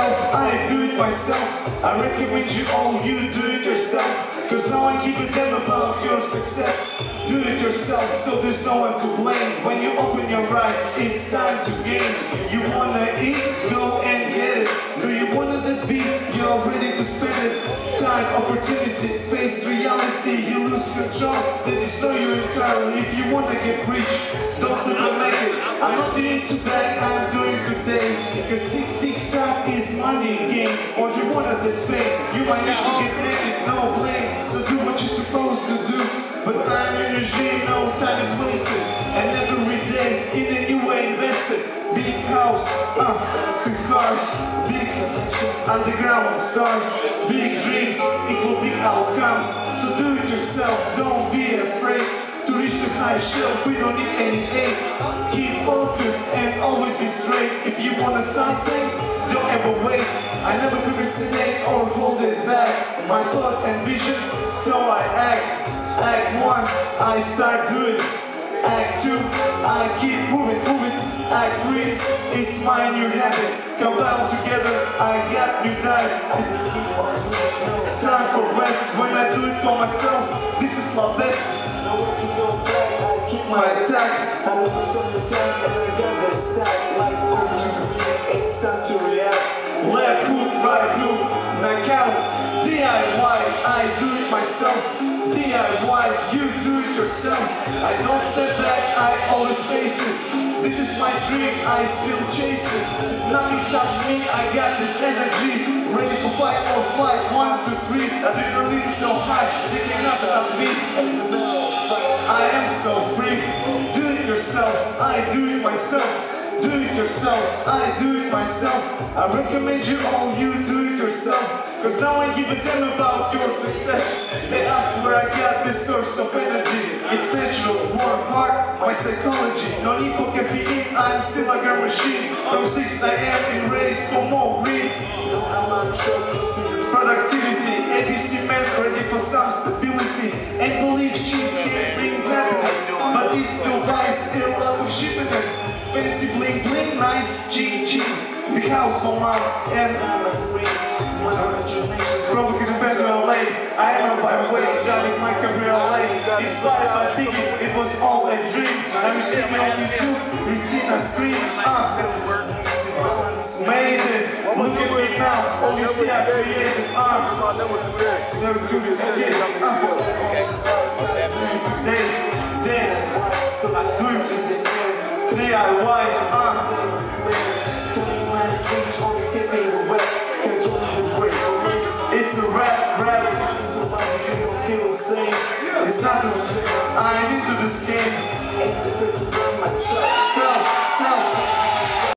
I do it myself. I recommend you all, you do it yourself. Cause now I give a damn about your success. Do it yourself so there's no one to blame. When you open your eyes, it's time to gain. You wanna eat, go and get it. Do you wanna that beat? You're ready to spend it. Time, opportunity, face reality. You lose control, they destroy you entirely. If you wanna get rich, don't sleep and make it. I'm not doing today, I'm doing today. Cause tick tick is money game. Or you wanna fame, you might need to get naked, no blame. So do what you're supposed to do. But time, and energy, no time is wasted. And every day in a new way invested. Big house, us, cigars, big connections, underground stars, big dreams equal big outcomes. So do it yourself, don't be afraid to reach the high shelf. We don't need any aid. Keep focused and always be straight. If you wanna something, don't ever wait. I never procrastinate or hold it back. My thoughts and vision, so I act. Act one, I start doing. Act two, I keep moving, moving. Act three, it's my new habit. Combine together, I got new doing time for rest. When I do it for myself, this is my best. My attack. I never some the times I got the stack. Like DIY, you do it yourself. I don't step back, I always face it. This is my dream, I still chase it. Nothing stops me, I got this energy. Ready for fight or flight, one, two, three. Adrenaline so high, they cannot stop me. I am so free. Do it yourself, I do it myself. Do it yourself, I do it myself. I recommend you all, you do it yourself. Cause now I give a damn about your success. They ask where I got this source of energy. It's natural, work hard, my psychology. No need for caffeine, I'm still a girl machine. From 6 I am in race for more read. No alarm showcases productivity. House for mom and from the Japan to LA, I am on my way, driving my cabriolet. Inspired by thinking it was all a dream. I'm seeing on YouTube, I scream, ah, made it. Look at me now, all you see I created, ah. Never do this again, ah. Today, day, do DIY, I'm into this game.